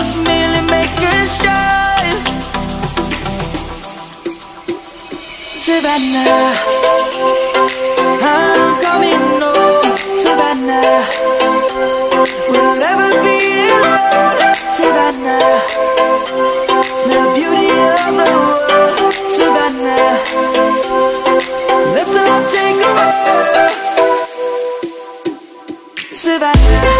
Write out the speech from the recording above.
We must merely a start Savannah I'm coming home. Savannah We'll never be alone. Savannah The beauty of the world. Savannah Let's all take a ride Savannah